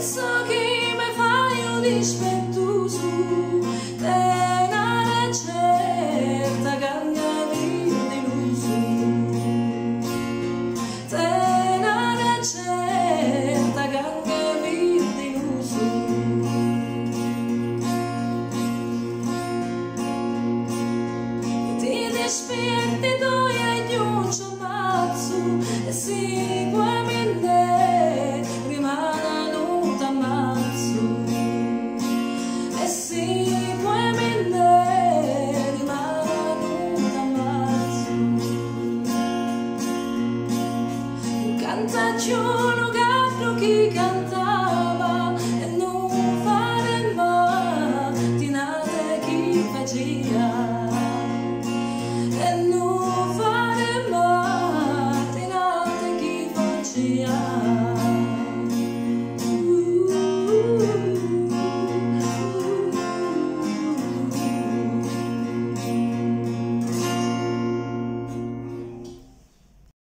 che so chi mi fai un dispettoso te non certa ganga di deluso te non certa ganga di deluso ti despierti tu e un mazzo e si Cantacciolo gatto chi cantava e non fare mai di nate chi faceva e non fare mai di nate chi faceva